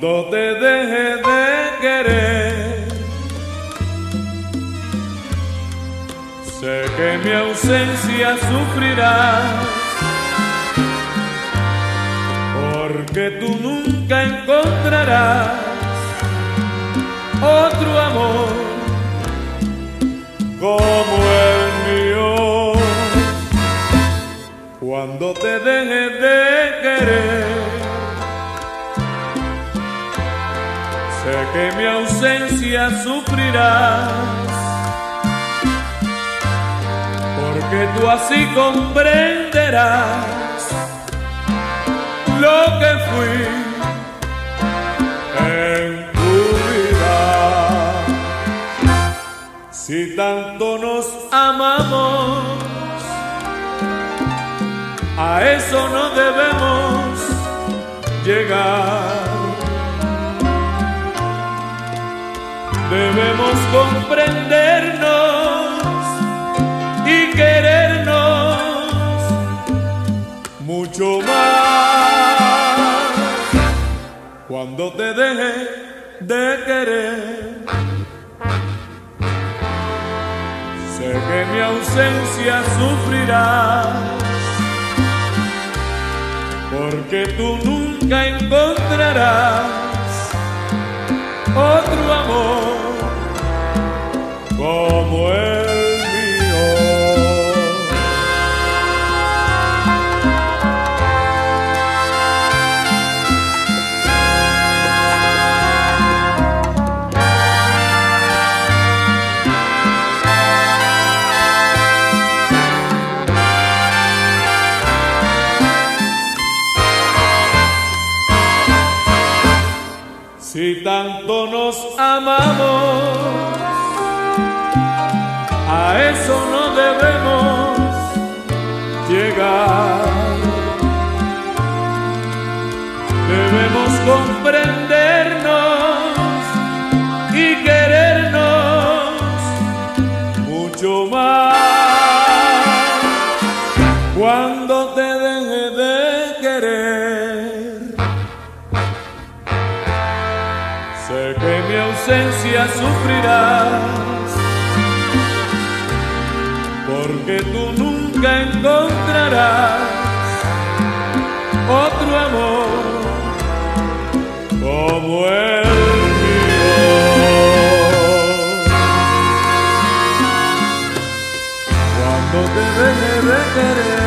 cuando te deje de querer. Sé que mi ausencia sufrirás, porque tú nunca encontrarás otro amor como que mi ausencia sufrirás que tú así comprenderás lo que fui en tu vida. Si tanto nos amamos, a eso no debemos llegar. Debemos comprendernos y querernos mucho más. Cuando te deje de querer, sé que mi ausencia sufrirás, porque tú nunca encontrarás otro amor Si tanto nos amamos, a eso no debemos llegar. Debemos comprendernos y querernos mucho más. Cuando te deje de querer Sé que mi ausencia sufrirás, porque tú nunca encontrarás otro amor como él. Cuando te deje de querer